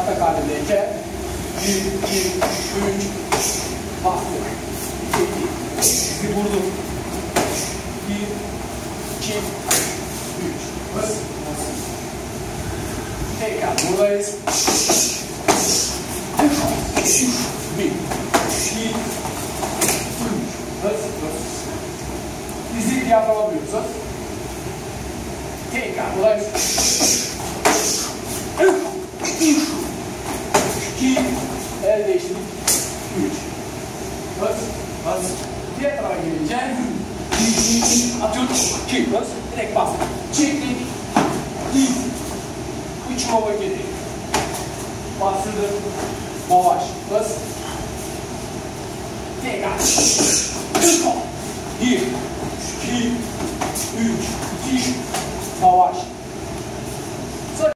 atak halindeyken bir, iki, üç, bastım. İki, bizi vurdum. Bir, iki, üç. Hız, hız. Tekrar buradayız. Bir, iki, üç. Hız, hız. Bizi diyaframa vuruyoruz. Tekrar buradayız. İki, el değiştirdik. Üç. Hız, hız. Diğer tarafa gelince atıyoruz. İki, hız. Direkt bas. Çektik. Bir. Üç kova geri. Bastırdık. Yavaş. Hız. Tekrar. Bir. İki. Üç. İki. Yavaş.